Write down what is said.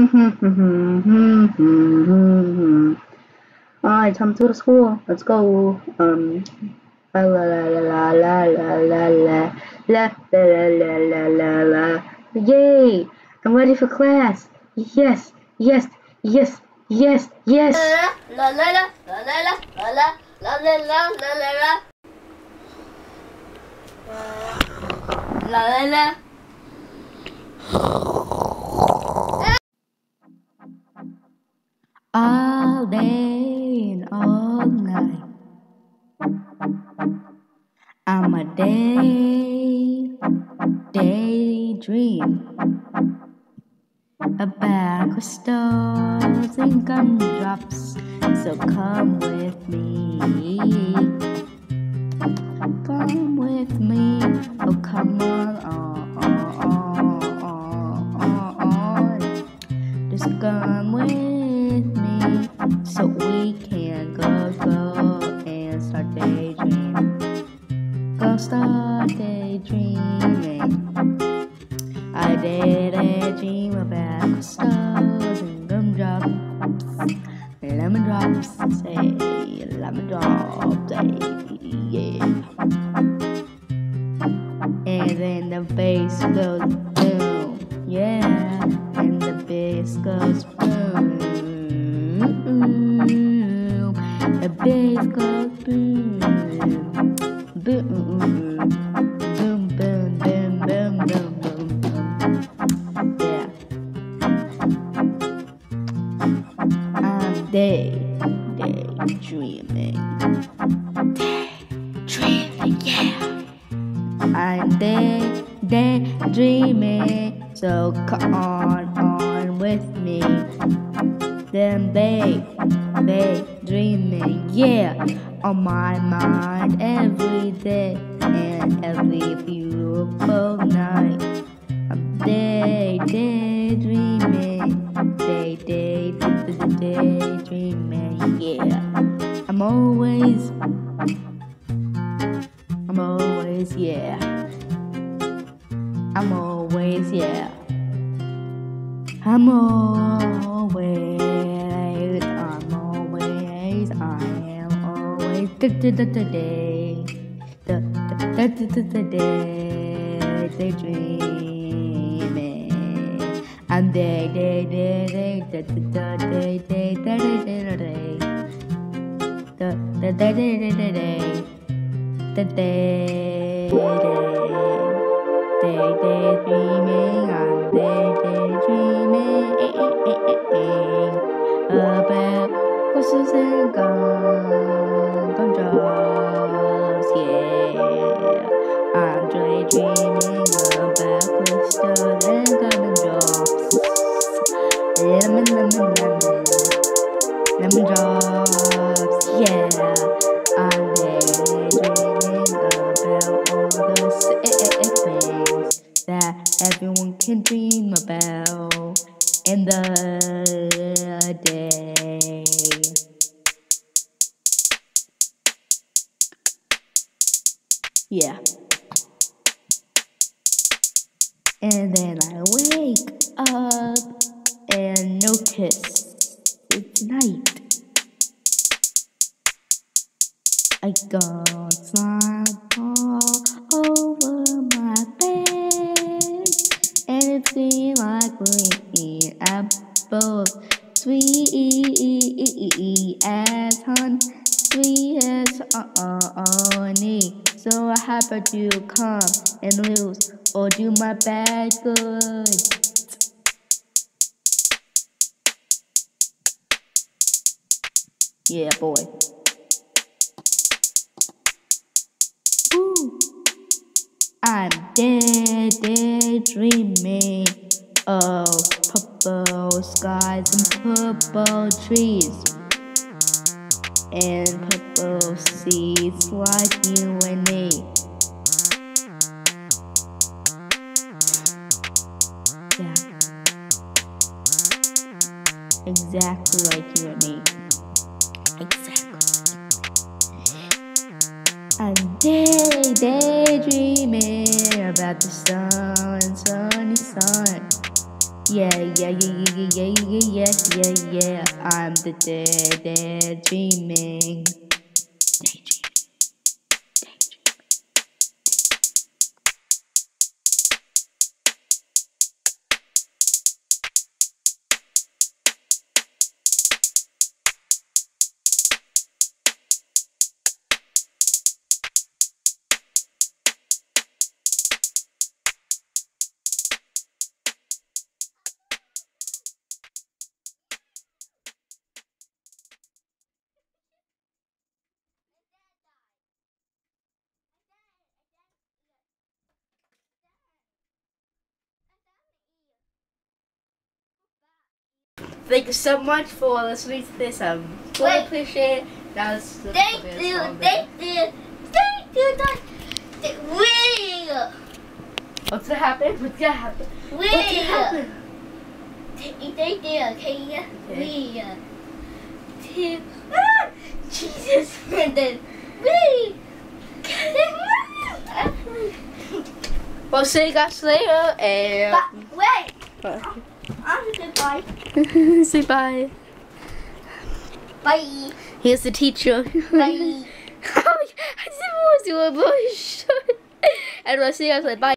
Alright, time to go to school. Let's go. Um, la la la la la la la la la la la la la la. Yay! I'm ready for class. Yes, yes, yes, yes, yes. La la la la la la la la la la la la la la. La la la. I'm a day, daydream about crystals and gumdrops. So come with me. Come with me. Oh, come on, on, on, on, on. Just come with me so we can go, go daydreaming. Go start daydreaming. I did a dream about crystals and gumdrops, lemon drops, say lemon drops, yeah. And then the bass goes boom, yeah. And the bass goes boom, the bass goes boom, boom, boom, boom, boom, boom, boom. Yeah. I'm day, day dreaming. Day dreaming, yeah. I'm day, day dreaming. So come on, on with me. Then babe, babe, dreaming, yeah. On my mind every day and every beautiful night. I'm day, day dreaming, day, day, day, dreaming, yeah. I'm always, I'm always, yeah. I'm always, yeah. I'm always, I'm I am always the the the the day, the the the the the day, they dreaming. I'm day day day day day day the day day day day day day, the the day day day day day, the day day day day dreaming. I'm day day dreaming about horses and gum, gumdrops, yeah. I'm daydreaming about crystals and gumdrops, lemon, lemon, lemon, lemon drops, yeah. I'm daydreaming about all the things that everyone can dream about in the day. Yeah. And then I wake up and notice it's night. I got slime all over my bed, and it seemed like green apples, sweet as honey, sweet as uh, uh, uh, honey. So I happen to come and lose or do my bad good. Yeah, boy. Woo. I'm dead, dead dreaming of purple skies and purple trees and purple seeds like you and me. Yeah. Exactly like you and me. Exactly. I'm day, daydreaming about the sun, sunny sun. Yeah, yeah, yeah, yeah, yeah, yeah, yeah, yeah. I'm the dead, dead dreaming. Thank you so much for listening to this. Um, Wait. appreciate it. That was Thank you, thank you, thank you, thank you. We, What's gonna happen? What's gonna happen? we. What's gonna happen? Thank you, okay? We. Two. Ah, Jesus, and then we. Well, see you guys later. And But wait, I'm gonna bye. say bye. Bye. Here's the teacher. Bye. I said, what was your voice? And see you guys later. Bye.